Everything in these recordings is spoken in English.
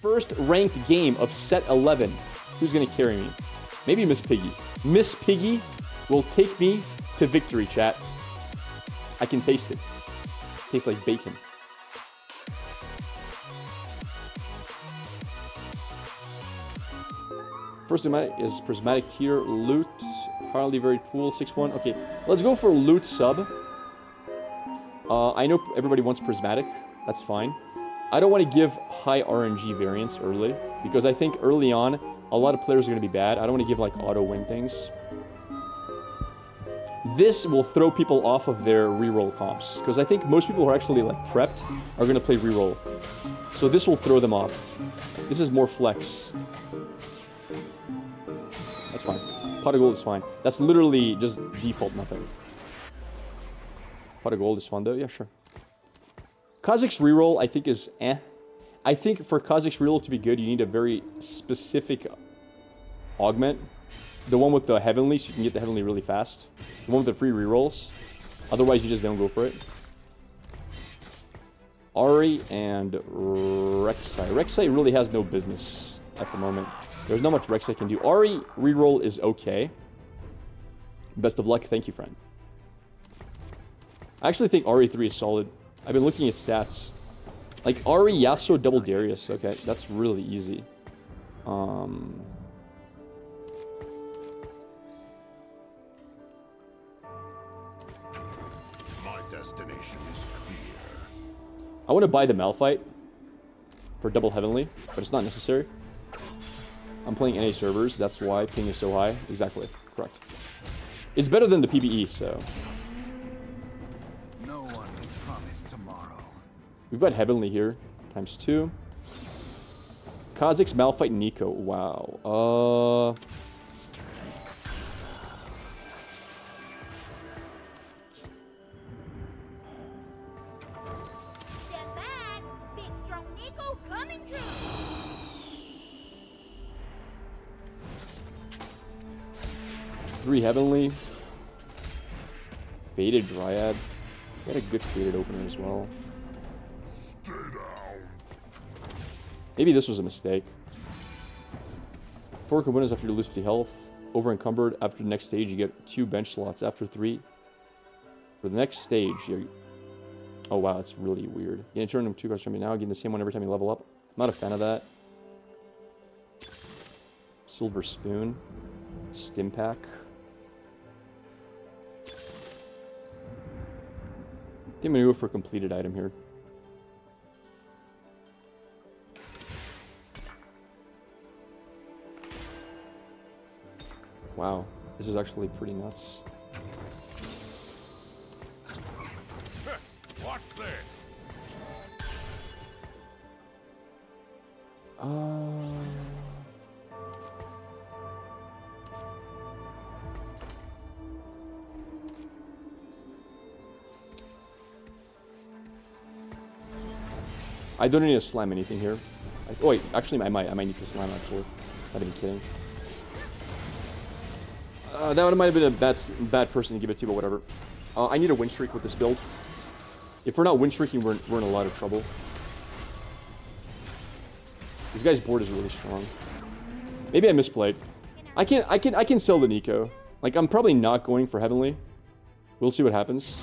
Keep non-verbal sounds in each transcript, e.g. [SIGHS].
First ranked game of set 11. Who's going to carry me? Maybe Miss Piggy. Miss Piggy will take me to victory, chat. I can taste it. Tastes like bacon. First is prismatic tier loot. Highly varied pool, 6-1. Okay, let's go for loot sub. Uh, I know everybody wants prismatic. That's fine. I don't want to give high RNG variance early, because I think early on, a lot of players are going to be bad. I don't want to give, like, auto-win things. This will throw people off of their reroll comps, because I think most people who are actually, like, prepped are going to play reroll. So this will throw them off. This is more flex. That's fine. Pot of gold is fine. That's literally just default nothing. Pot of gold is fun, though. Yeah, sure. Kha'Zix reroll, I think, is eh. I think for Kha'Zix reroll to be good, you need a very specific augment. The one with the heavenly, so you can get the heavenly really fast. The one with the free rerolls. Otherwise, you just don't go for it. Ahri and Rek'Sai. Rek'Sai really has no business at the moment. There's not much Rek'Sai can do. Ahri reroll is okay. Best of luck. Thank you, friend. I actually think Ahri 3 is solid. I've been looking at stats. Like, Ahri, Yasuo, double Darius. Okay, that's really easy. Um... My destination is clear. I want to buy the Malphite for double Heavenly, but it's not necessary. I'm playing NA servers, that's why ping is so high. Exactly, correct. It's better than the PBE, so We've got Heavenly here, times two. Kha'Zix, Malphite, Neeko. Wow. Uh... Three Heavenly. Fated Dryad. Got a good Fated opener as well. Maybe this was a mistake. Four winners after you lose 50 health. Over encumbered. After the next stage, you get two bench slots. After three. For the next stage, you Oh wow, it's really weird. You turn them two questions now, getting the same one every time you level up. I'm not a fan of that. Silver Spoon. Stim Pack. I think I'm gonna go for a completed item here. Wow, this is actually pretty nuts. Watch this. Uh... I don't need to slam anything here. I, oh wait, actually I might. I might need to slam actually. Not even kidding. Uh, that might have been a bad, bad person to give it to, but whatever. Uh, I need a win streak with this build. If we're not win streaking, we're, we're in a lot of trouble. This guy's board is really strong. Maybe I misplayed. I can I can I can sell the Neeko. Like I'm probably not going for heavenly. We'll see what happens.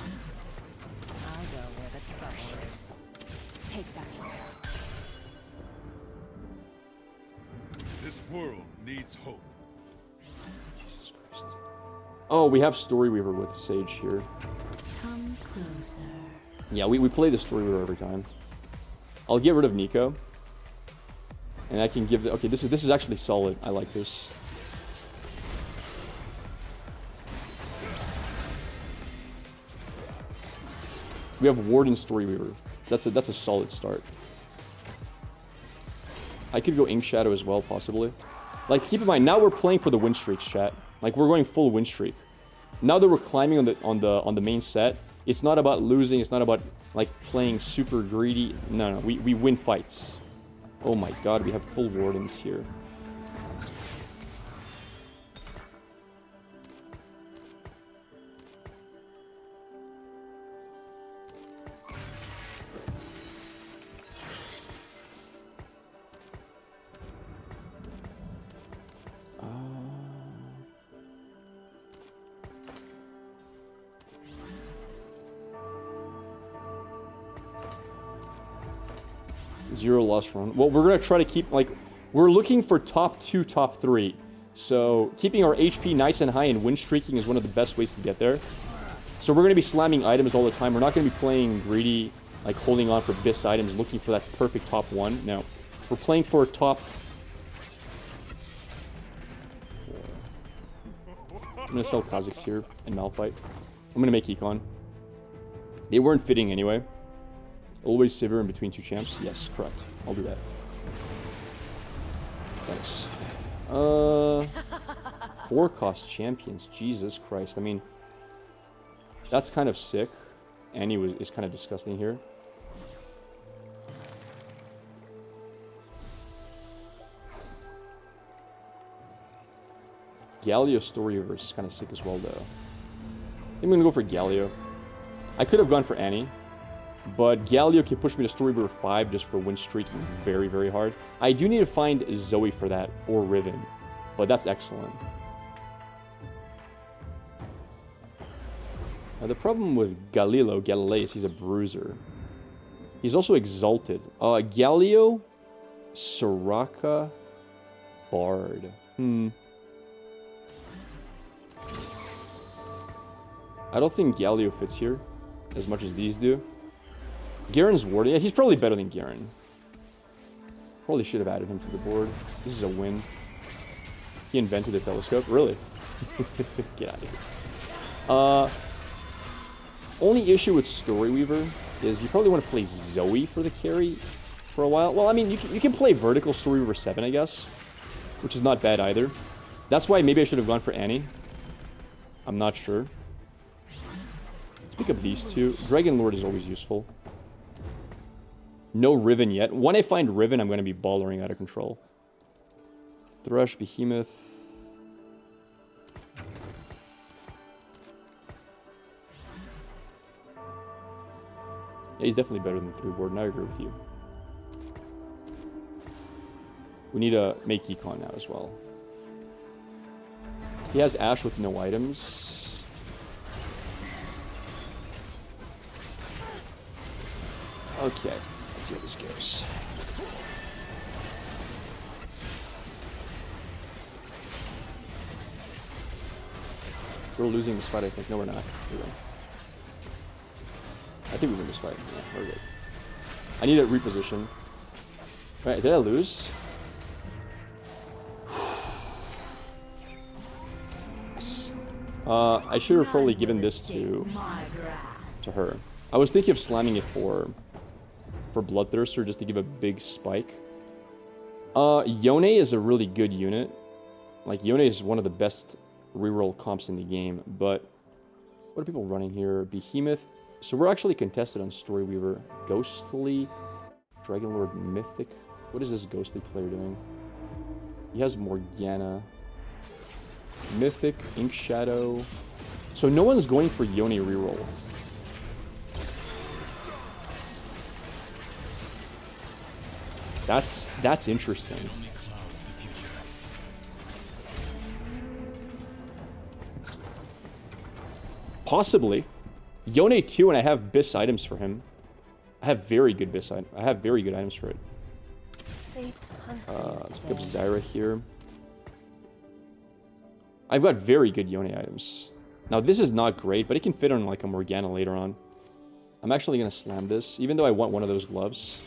We have Story Weaver with Sage here. Yeah, we, we play the Story Weaver every time. I'll get rid of Neeko. And I can give the... Okay, this is, this is actually solid. I like this. We have Warden Story Weaver. That's a, that's a solid start. I could go Ink Shadow as well, possibly. Like, keep in mind, now we're playing for the win streaks, chat. Like, we're going full win streak. Now that we're climbing on the on the on the main set, it's not about losing. It's not about like playing super greedy. No, no, we we win fights. Oh my god, we have full wardens here. Run. Well, we're going to try to keep, like, we're looking for top two, top three. So keeping our HP nice and high and win streaking is one of the best ways to get there. So we're going to be slamming items all the time. We're not going to be playing greedy, like holding on for BIS items, looking for that perfect top one. No. We're playing for top... I'm going to sell Kha'Zix here and Malphite. I'm going to make Econ. They weren't fitting anyway. Always Sivir in between two champs. Yes, correct. I'll do that. Thanks. Uh, four cost champions. Jesus Christ. I mean, that's kind of sick. Annie is kind of disgusting here. Galio Storyweaver is kind of sick as well, though. I'm going to go for Galio. I could have gone for Annie, but Galio can push me to Story Storyweaver 5 just for win streaking very, very hard. I do need to find Zoe for that, or Riven, but that's excellent. Now, the problem with Galilo, Galilei, is he's a bruiser. He's also exalted. Uh, Galio, Soraka, Bard. Hmm. I don't think Galio fits here as much as these do. Garen's Ward. Yeah, he's probably better than Garen. Probably should have added him to the board. This is a win. He invented the telescope. Really? [LAUGHS] Get out of here. Uh, only issue with Storyweaver is you probably want to play Zoe for the carry for a while. Well, I mean, you can, you can play Vertical Storyweaver 7, I guess, which is not bad either. That's why maybe I should have gone for Annie. I'm not sure. Pick of these two. Dragon Lord is always useful. No Riven yet. When I find Riven, I'm going to be ballering out of control. Thresh, Behemoth. Yeah, he's definitely better than 3 board, and I agree with you. We need to make Econ now as well. He has Ashe with no items. Okay, see how this goes. We're losing this fight, I think. No, we're not. I think we win this fight. Yeah, we're good. I need to reposition. Alright, did I lose? yes. Uh, I should have probably given this to to her. I was thinking of slamming it for for Bloodthirster just to give a big spike. Uh, Yone is a really good unit. Like, Yone is one of the best reroll comps in the game, but what are people running here? Behemoth. So we're actually contested on Storyweaver. Ghostly, Dragonlord Mythic. What is this ghostly player doing? He has Morgana. Mythic, Ink Shadow. So no one's going for Yone reroll. That's that's interesting. Possibly. Yone 2 and I have BIS items for him. I have very good BIS. I have very good items for it. Uh, let's pick up Zyra here. I've got very good Yone items. Now this is not great, but it can fit on like a Morgana later on. I'm actually going to slam this, even though I want one of those gloves.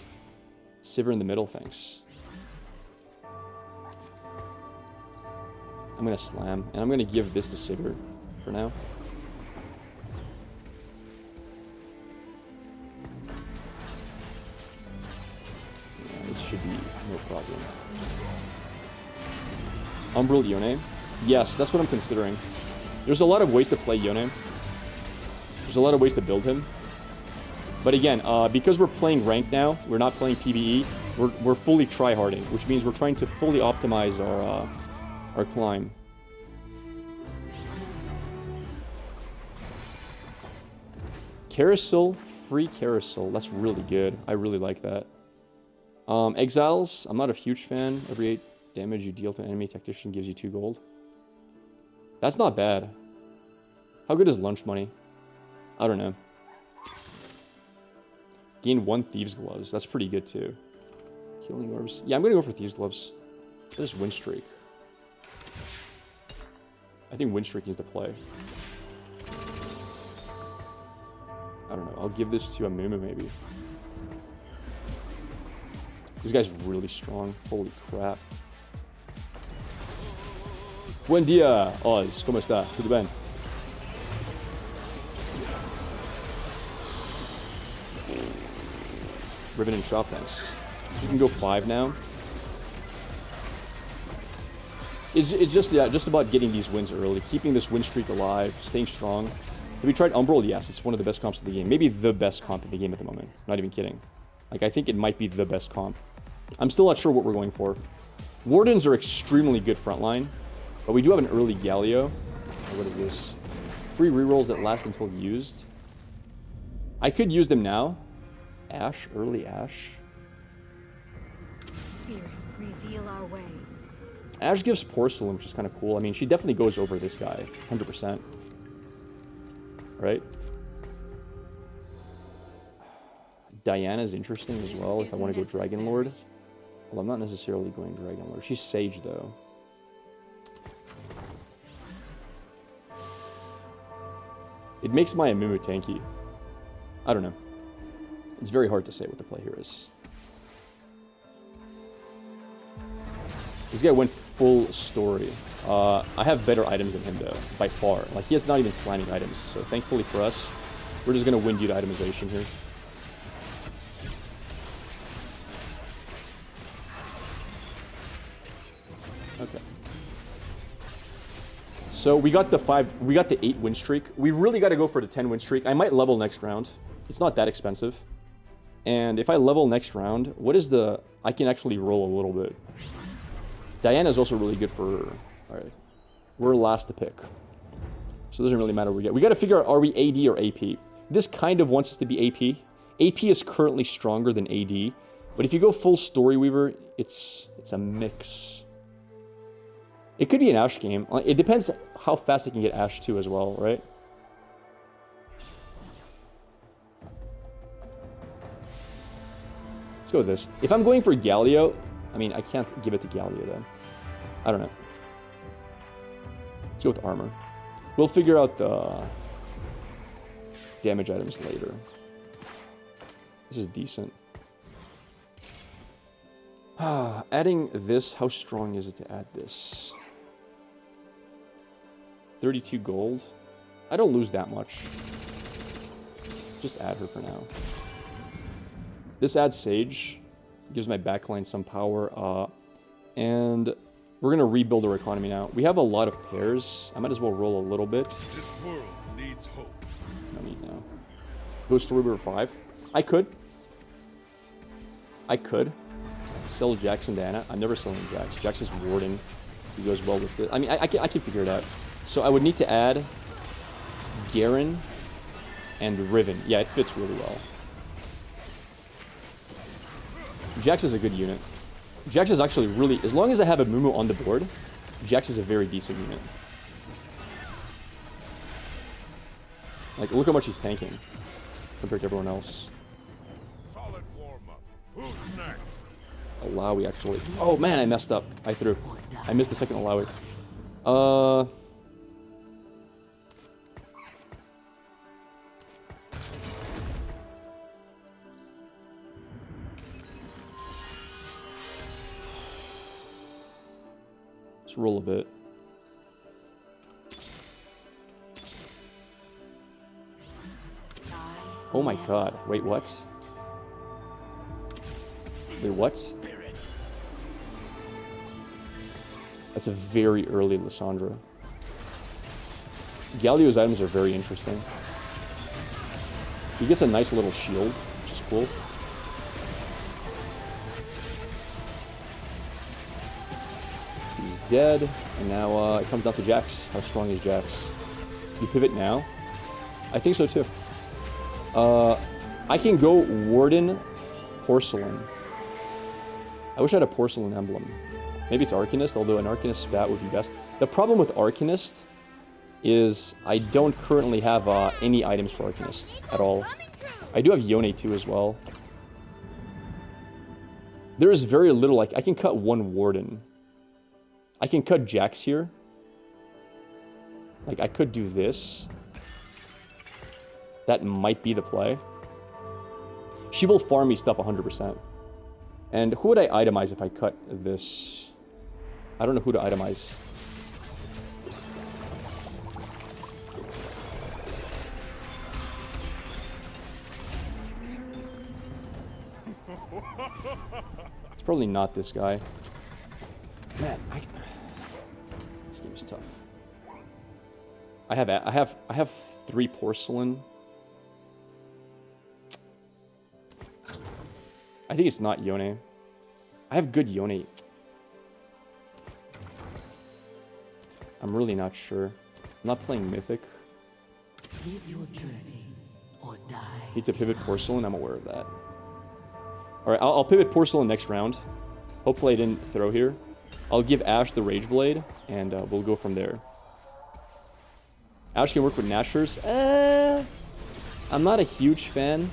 Sivir in the middle, thanks. I'm gonna slam, and I'm gonna give this to Sivir for now. Yeah, this should be no problem. Umbral Yone? Yes, that's what I'm considering. There's a lot of ways to play Yone. There's a lot of ways to build him. But again, uh, because we're playing rank now, we're not playing PvE, we're, we're fully tryharding, which means we're trying to fully optimize our, uh, our climb. Carousel, free carousel. That's really good. I really like that. Um, Exiles, I'm not a huge fan. Every 8 damage you deal to an enemy tactician gives you 2 gold. That's not bad. How good is lunch money? I don't know. Gain one Thieves Gloves. That's pretty good, too. Healing orbs. Yeah, I'm gonna go for Thieves Gloves. That is Wind Streak. I think Wind Streak needs to play. I don't know. I'll give this to a Mumu maybe. This guy's really strong. Holy crap. Buen dia, Oz. ¿Cómo está? Tudo bem? Riven and Shop, thanks. You can go five now. It's, it's just yeah, just about getting these wins early, keeping this win streak alive, staying strong. Have you tried Umbral? Yes, it's one of the best comps in the game. Maybe the best comp in the game at the moment. Not even kidding. Like, I think it might be the best comp. I'm still not sure what we're going for. Wardens are extremely good frontline, but we do have an early Galio. What is this? Free rerolls that last until used. I could use them now. Ashe, early Ashe. Spirit, reveal our way. Ashe gives Porcelain, which is kind of cool. I mean, she definitely goes over this guy, 100%. Right? Diana's interesting as well if I want to go Dragon Lord. Well, I'm not necessarily going Dragon Lord. She's Sage, though. It makes my Amumu tanky. I don't know. It's very hard to say what the play here is. This guy went full story. Uh, I have better items than him, though, by far. Like, he has not even slamming items, so thankfully for us, we're just going to win due to itemization here. Okay. So we got the five, we got the eight win streak. We really got to go for the 10 win streak. I might level next round. It's not that expensive. And if I level next round, what is the, I can actually roll a little bit. Diana is also really good for, all right, we're last to pick. So it doesn't really matter what we get. We got to figure out, are we AD or AP? This kind of wants us to be AP. AP is currently stronger than AD. But if you go full Story Weaver, it's it's a mix. It could be an Ashe game. Uh, It depends how fast they can get Ashe too as well, right? Let's go with this. If I'm going for Galio, I mean, I can't give it to Galio though. I don't know. Let's go with armor. We'll figure out the damage items later. This is decent. Ah, [SIGHS] adding this, how strong is it to add this? 32 gold. I don't lose that much. Just add her for now. This adds Sage. Gives my backline some power. Uh, and we're going to rebuild our economy now. We have a lot of pairs. I might as well roll a little bit. This world needs hope. No need now. Ghost River 5. I could. I could. Sell Jax and Diana. I'm never selling Jax. Jax is warding. He goes well with it. I mean, I, I, can, I can figure it out. So I would need to add Garen and Riven. Yeah, it fits really well. Jax is a good unit. Jax is actually really... As long as I have a Mumu on the board, Jax is a very decent unit. Like, look how much he's tanking compared to everyone else. Solid warm-up. Who's next? Illaoi, actually. Oh, man, I messed up. I threw. I missed the second Illaoi. Uh... roll a bit. Oh my god. Wait, what? Wait, what? That's a very early Lissandra. Galio's items are very interesting. He gets a nice little shield, which is cool. Dead, and now uh, it comes down to Jax. How strong is Jax? You pivot now? I think so too. Uh, I can go Warden Porcelain. I wish I had a Porcelain emblem. Maybe it's Arcanist, although an Arcanist spat would be best. The problem with Arcanist is I don't currently have uh, any items for Arcanist at all. I do have Yone too as well. There is very little, like, I can cut one Warden. I can cut Jax here. Like, I could do this. That might be the play. She will farm me stuff 100%. And who would I itemize if I cut this? I don't know who to itemize. It's probably not this guy. I have I have I have three porcelain. I think it's not Yone. I have good Yone. I'm really not sure. I'm not playing Mythic. Live your journey or die. Need to pivot Porcelain, I'm aware of that. Alright, I'll, I'll pivot Porcelain next round. Hopefully I didn't throw here. I'll give Ashe the Rage Blade, and uh, we'll go from there. Can work with Nashor's. Uh, I'm not a huge fan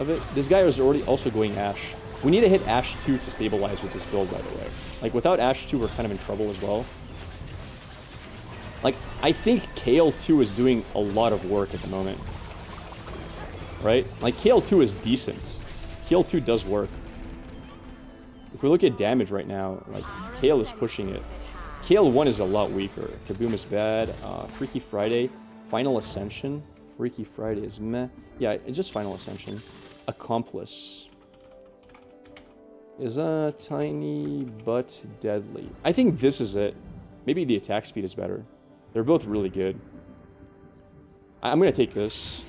of it. This guy is already also going Ashe. We need to hit Ashe 2 to stabilize with this build, by the way. Like, without Ashe 2, we're kind of in trouble as well. Like, I think Kale 2 is doing a lot of work at the moment. Right? Like, Kale 2 is decent. Kale 2 does work. If we look at damage right now, like, Kale is pushing it. Kale 1 is a lot weaker. Kaboom is bad. Uh, Freaky Friday. Final Ascension. Freaky Friday is meh. Yeah, it's just Final Ascension. Accomplice. Is a tiny but deadly. I think this is it. Maybe the attack speed is better. They're both really good. I I'm gonna take this.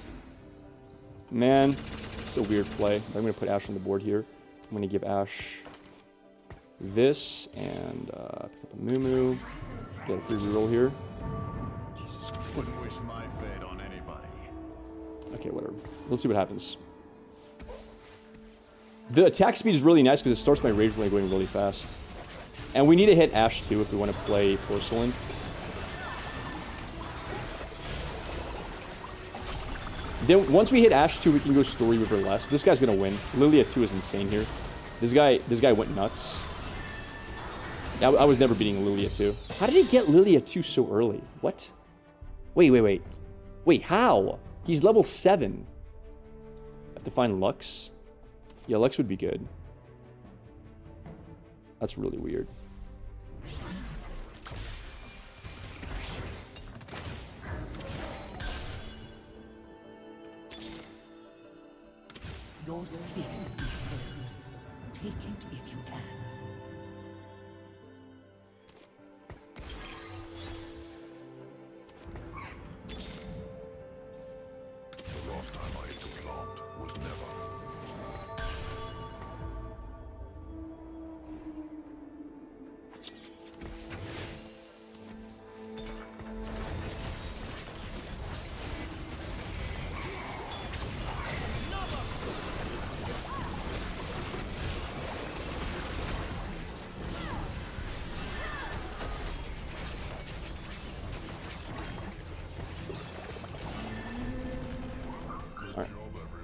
Man, it's a weird play. I'm gonna put Ashe on the board here. I'm gonna give Ashe this and uh, pick up a Moo Get a free reroll here. Jesus. Wouldn't wish my fate on anybody. Okay, whatever. Let's see what happens. The attack speed is really nice because it starts my Rage Blade going really fast. And we need to hit Ashe too if we want to play Porcelain. Then once we hit Ashe 2, we can go Story River less. This guy's gonna win. Lillia 2 is insane here. This guy this guy went nuts. I, I was never beating Lillia 2. How did he get Lillia 2 so early? What? Wait, wait, wait. Wait, how? He's level 7. I have to find Lux? Yeah, Lux would be good. That's really weird. Your spirit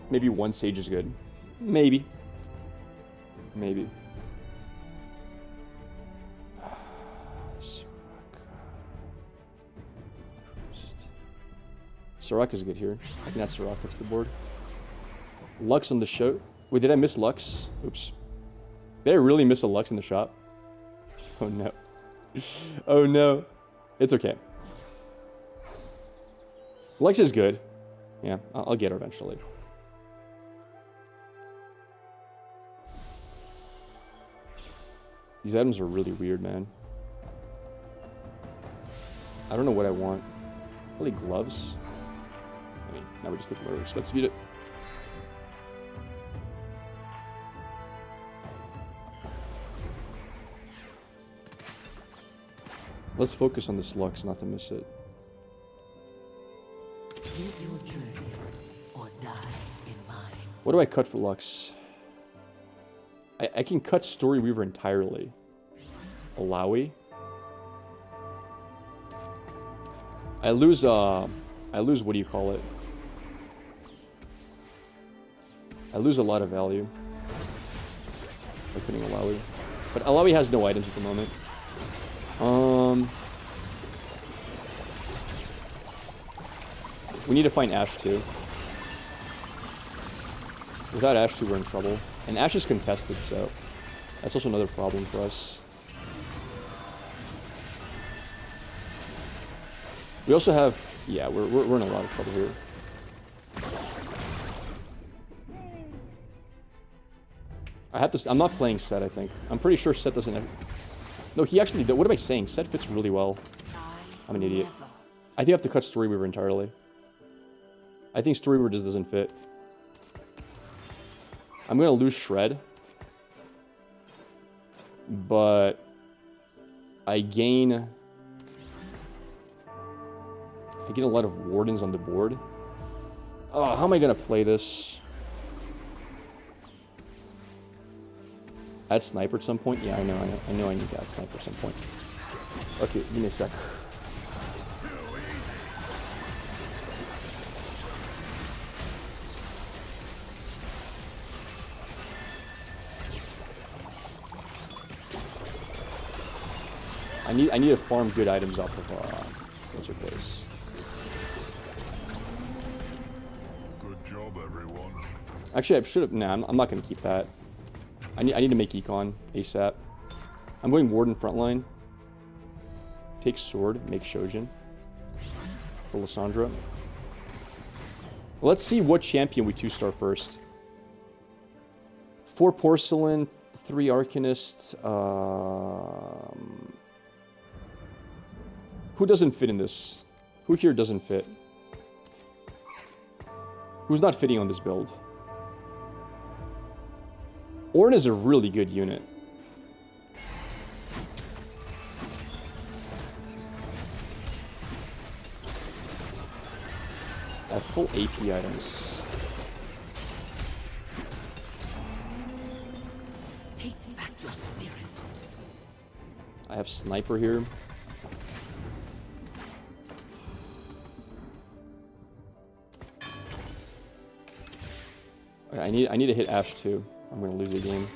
Maybe one Sage is good. Maybe. Maybe. [SIGHS] Soraka's good here. I can add Soraka to the board. Lux on the show. Wait, did I miss Lux? Oops. Did I really miss a Lux in the shop? [LAUGHS] Oh no. [LAUGHS] oh no. It's okay. Lux is good. Yeah, I'll get her eventually. These items are really weird, man. I don't know what I want. Probably gloves. I mean, now we just take whatever expensive unit. Let's focus on this Lux, not to miss it. Your or die in mine. What do I cut for Lux? I, I can cut Story Weaver entirely. Illaoi. I lose, uh... I lose, what do you call it? I lose a lot of value. by putting Illaoi. But Illaoi has no items at the moment. Um, we need to find Ashe too. Without Ashe 2, we're in trouble. And Ashe is contested, so that's also another problem for us. We also have... Yeah, we're, we're, we're in a lot of trouble here. I have to... I'm not playing Sett, I think. I'm pretty sure Sett doesn't... Have, no, he actually... What am I saying? Sett fits really well. I'm an idiot. I think I have to cut Storyweaver entirely. I think Storyweaver just doesn't fit. I'm going to lose Shred. But... I gain... I get a lot of Wardens on the board. Oh, how am I going to play this? Add Sniper at some point? Yeah, I know, I know, I know I need add Sniper at some point. Okay, give me a sec. I need I need to farm good items off of uh, what's your place. Good job, everyone. Actually, I should have. Nah, I'm, I'm not gonna keep that. I need I need to make econ ASAP. I'm going Warden frontline. Take sword, make Shojin. For Lissandra. Let's see what champion we two star first. Four porcelain, three arcanists. Um, who doesn't fit in this? Who here doesn't fit? Who's not fitting on this build? Ornn is a really good unit. I have full AP items. Take back your spirit. I have sniper here. I need I need to hit Ashe too. I'm gonna lose the game.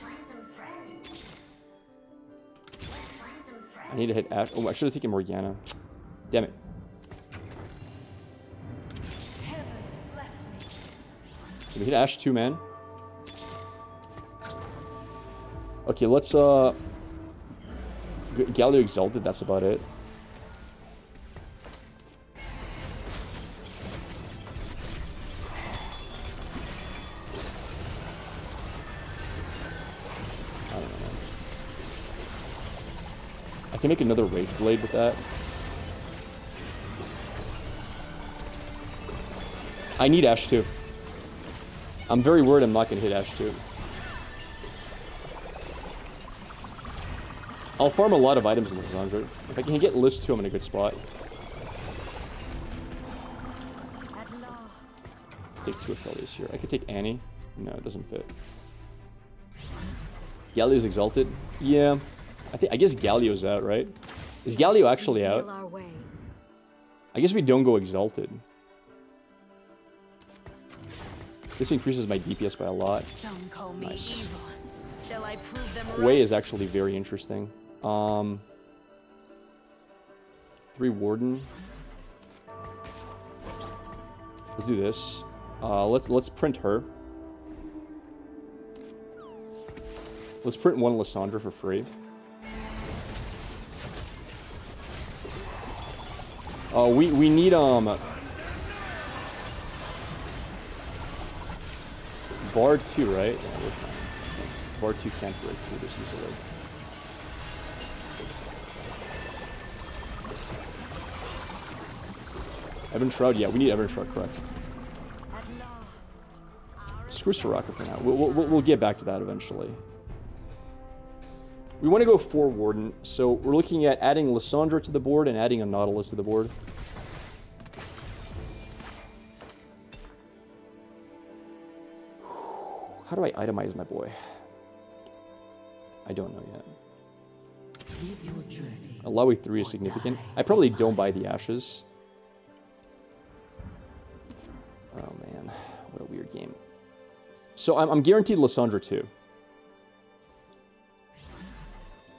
I need to hit Ashe. Oh, I should have taken Morgana. Damn it. Did we hit Ashe too, man? Okay, let's uh. Galio Exalted. That's about it. Can make another Rage Blade with that. I need Ashe too. I'm very worried I'm not going to hit Ashe 2. I'll farm a lot of items in this 100. If I can get list 2, I'm in a good spot. Take two Aphelios here. I could take Annie. No, it doesn't fit. Galio's exalted. Yeah. I think I guess Galio's out, right? Is Galio actually out? I guess we don't go exalted. This increases my DPS by a lot. Some call me Nice. evil. Shall I prove them right? Way is actually very interesting. Um, three warden. Let's do this. Uh, let's let's print her. Let's print one Lissandra for free. Uh, we we need um. Bar two, right? Yeah, we're fine. Bard 2 can't break through this easily. Evenshroud, yeah, we need Evenshroud, correct. Screw Soraka for now. We'll, we'll, we'll get back to that eventually. We want to go for Warden, so we're looking at adding Lissandra to the board and adding a Nautilus to the board. How do I itemize my boy? I don't know yet. Illaoi 3 is significant. I probably don't buy the Ashes. Oh man, what a weird game. So I'm, I'm guaranteed Lissandra too.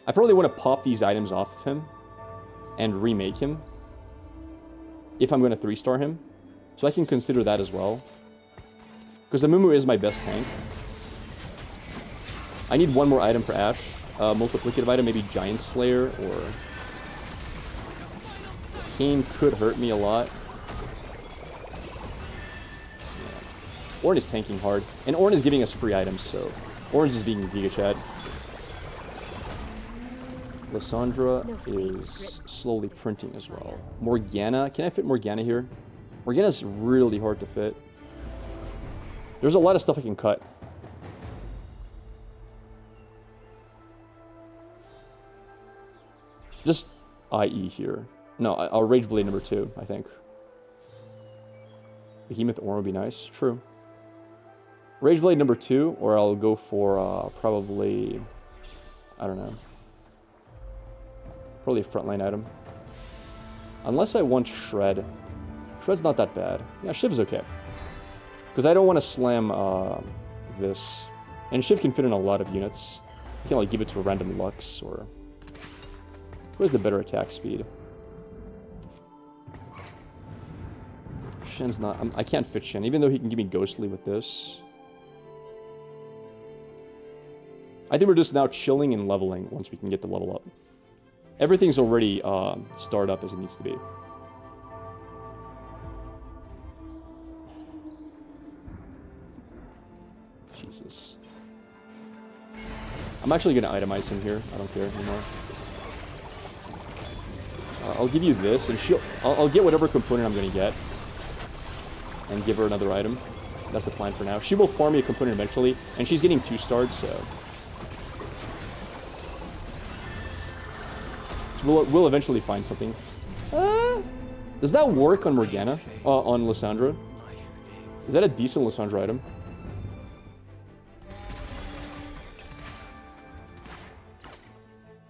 I probably want to pop these items off of him and remake him if I'm going to 3-star him. So I can consider that as well. Because the Mumu is my best tank. I need one more item for Ashe. Uh, multiplicative item, maybe Giant Slayer or... Kayn could hurt me a lot. Yeah. Is tanking hard. And Ornn is giving us free items, so... Orange is being Giga Chad. Lissandra is slowly printing as well. Morgana. Can I fit Morgana here? Morgana's really hard to fit. There's a lot of stuff I can cut. Just IE here. No, I'll Rage Blade number two, I think. Behemoth Ornn would be nice. True. Rage Blade number two, or I'll go for uh, probably... I don't know. Probably a frontline item. Unless I want Shred. Shred's not that bad. Yeah, Shiv's okay. Because I don't want to slam uh, this. And Shiv can fit in a lot of units. You can like give it to a random Lux or... Who has the better attack speed? Shen's not... I'm, I can not fit Shen, even though he can give me Ghostly with this. I think we're just now chilling and leveling once we can get the level up. Everything's already started up as it needs to be. Jesus. I'm actually going to itemize him here. I don't care anymore. Uh, I'll give you this, and she'll... I'll, I'll get whatever component I'm going to get. And give her another item. That's the plan for now. She will farm me a component eventually, and she's getting two stars, so... We'll, we'll eventually find something. Uh, does that work on Morgana? Uh, on Lissandra? Is that a decent Lissandra item?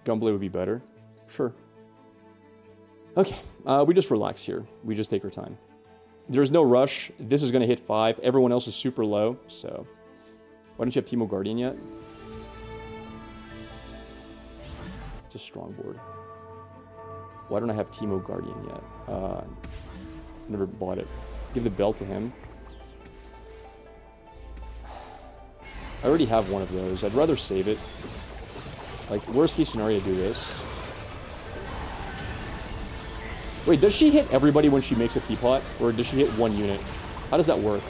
Gunblade would be better. Sure. Okay, uh, we just relax here. We just take our time. There's no rush. This is going to hit 5. Everyone else is super low, so... Why don't you have Teemo Guardian yet? It's a strong board. Why don't I have Teemo Guardian yet? Uh, never bought it. Give the bell to him. I already have one of those. I'd rather save it. Like, worst case scenario, do this. Wait, does she hit everybody when she makes a teapot? Or does she hit one unit? How does that work?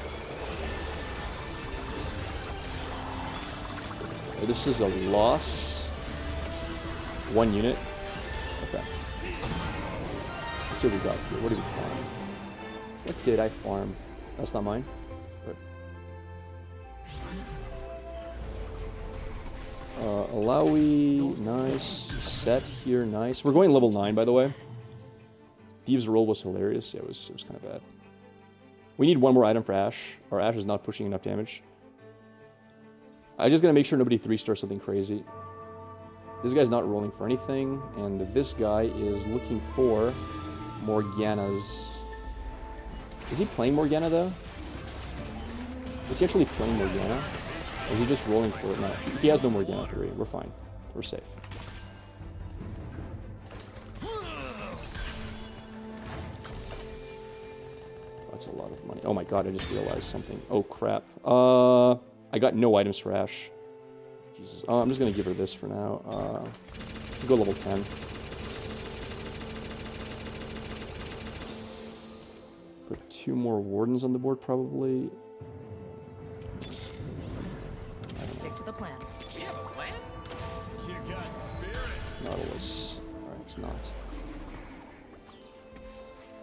This is a loss. One unit. See what we got here. What did we farm? What did I farm? That's not mine? Uh, Illaoi, nice. Sett here, nice. We're going level 9, by the way. Thieves' roll was hilarious. Yeah, it was, it was kind of bad. We need one more item for Ashe. Our Ashe is not pushing enough damage. I just gotta make sure nobody 3-star something crazy. This guy's not rolling for anything, and this guy is looking for Morgana's... Is he playing Morgana, though? Is he actually playing Morgana? Or is he just rolling for it? now? he has no Morgana 3. We're fine. We're safe. That's a lot of money. Oh my god, I just realized something. Oh crap. Uh, I got no items for Ashe. Jesus. Oh, I'm just gonna give her this for now. Uh, go level 10. Put two more wardens on the board, probably. Stick to the plan. We have a plan? You got spirit. Nautilus. Alright, it's not.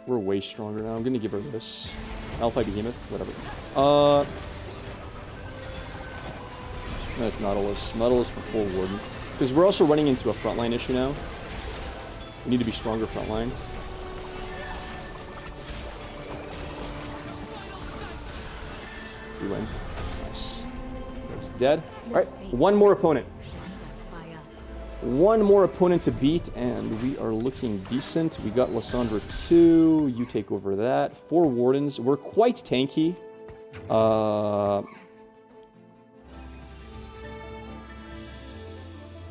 We're way stronger now. I'm gonna give her this. Alpha Behemoth, whatever. Uh. That's Nautilus. Nautilus for full Warden. Because we're also running into a frontline issue now. We need to be stronger frontline. Dead. Alright, one more opponent. One more opponent to beat, and we are looking decent. We got Lissandra 2. You take over that. Four Wardens. We're quite tanky. Uh,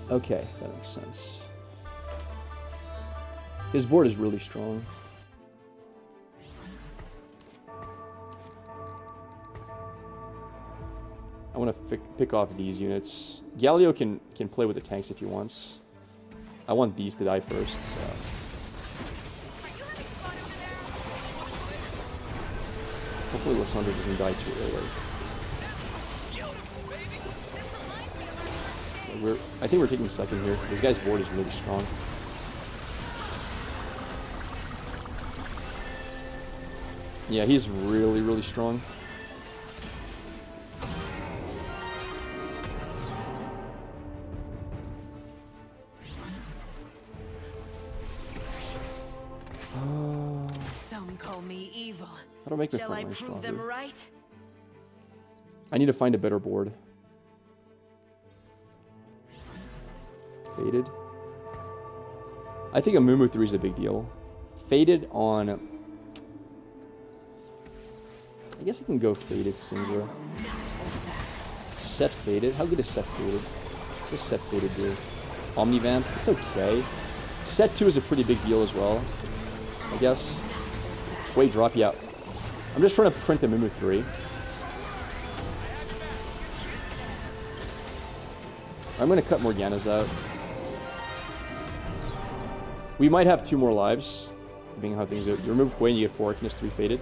Okay, that makes sense. His board is really strong. I want to pick off these units. Galio can can play with the tanks if he wants. I want these to die first. So. Hopefully Lissandra doesn't die too early. We're, I think we're taking second here. This guy's board is really strong. Yeah, he's really, really strong. Make Shall I line prove them right? I need to find a better board. Fated. I think a Mumu 3 is a big deal. Fated on... I guess I can go Fated Syndra. Sett Fated? How good is Sett Fated? What's Sett Fated do? Omnivamp? It's okay. Sett 2 is a pretty big deal as well. I guess. Wait, drop you out. I'm just trying to print a Mumu 3. I'm gonna cut Morgana's out. We might have two more lives, being how things are. You remove and you get four Arcanist, three Fated.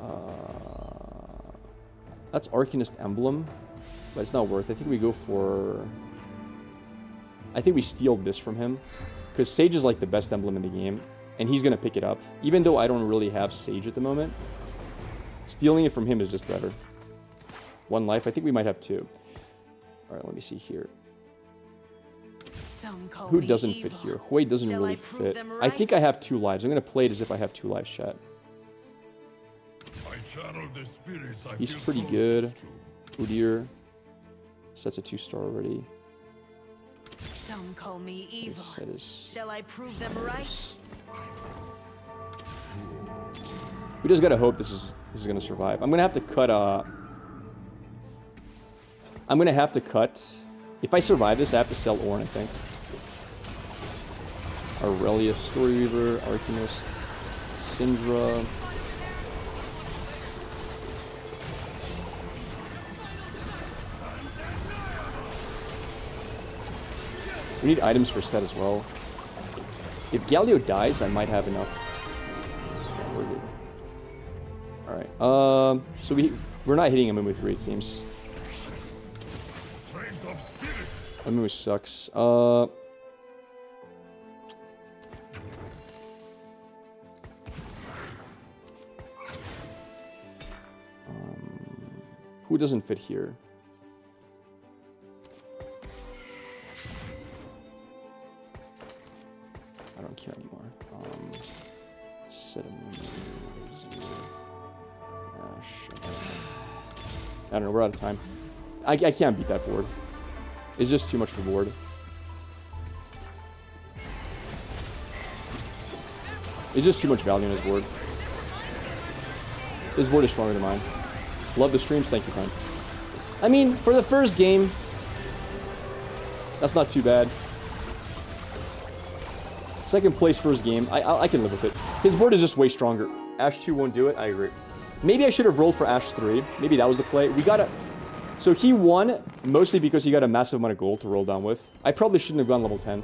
Uh, that's Arcanist Emblem, but it's not worth. I think we go for. I think we steal this from him, because Sage is like the best emblem in the game, and he's gonna pick it up. Even though I don't really have Sage at the moment, stealing it from him is just better. One life. I think we might have two. All right, let me see here. Who doesn't fit here? Hwei doesn't Shall really I fit. them I think? I have two lives. I'm gonna play it as if I have two lives, chat. I the spirits I He's pretty good. to. Udyr. Sett's a two star already. Some call me evil. Shall I prove them right? We just gotta hope this is this is gonna survive. I'm gonna have to cut. Uh, I'm gonna have to cut. If I survive this, I have to sell Ornn. I think. Aurelia, Storyweaver, Arcanist, Syndra. We need items for Sett as well. If Galio dies, I might have enough. Yeah, we're good. All right. Um. So we we're not hitting a Mumu three. It seems. Of sucks. Uh. Um, who doesn't fit here? Don't know. We're out of time. I, I can't beat that board. It's just too much for board. It's just too much value in his board. His board is stronger than mine. Love the streams. Thank you, friend. I mean, for the first game, that's not too bad. Second place first game, I, I, I can live with it. His board is just way stronger. Ashe 2 won't do it. I agree. Maybe I should have rolled for Ashe 3. Maybe that was the play. We got to... So he won mostly because he got a massive amount of gold to roll down with. I probably shouldn't have gone level 10.